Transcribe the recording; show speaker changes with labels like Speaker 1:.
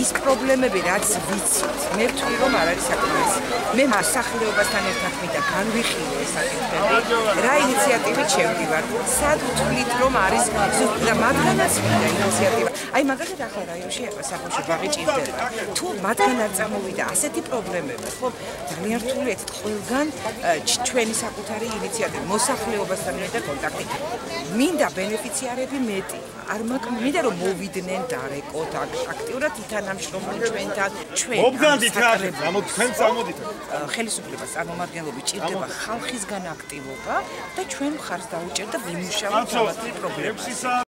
Speaker 1: ის პრობლემები რაც ვიცით, მე ვთვლი რომ არ არის საკმარისი. მე მასახლეობასთან ერთად მინდა განვიხილო ეს საკითხები. რა ინიციატივით შევდივარ? სად ვთვლით რომ არის და მათგანაც მინდა ინიციატივა. აი მაგალითად ახლა რაიონში საფოში ბაღი ჭირდება. თუ მათგან არ წამოვიდა ასეთი პრობლემები, ხო? ძალიან რთულია ეს ყველგან ჩვენი საკუთარი ინიციატივა მოსახლეობასთან ერთად კონტაქტი. მინდა ბენეფიციარები მეტი. არ მაქვს რომ მოვიდნენ დარეკოთ აქტიურად ითანამშრომლო ჩვენთან ჩვენ
Speaker 2: მოგდანდით რა ამო თქვენ წამოდით.
Speaker 1: ხელისუფლებას წარმომადგენლობი ჭირდება ხალხისგან აქტივობა და ჩვენ მხარს დაუჭერდა ვიმუშავოთ ამ პრობლემებს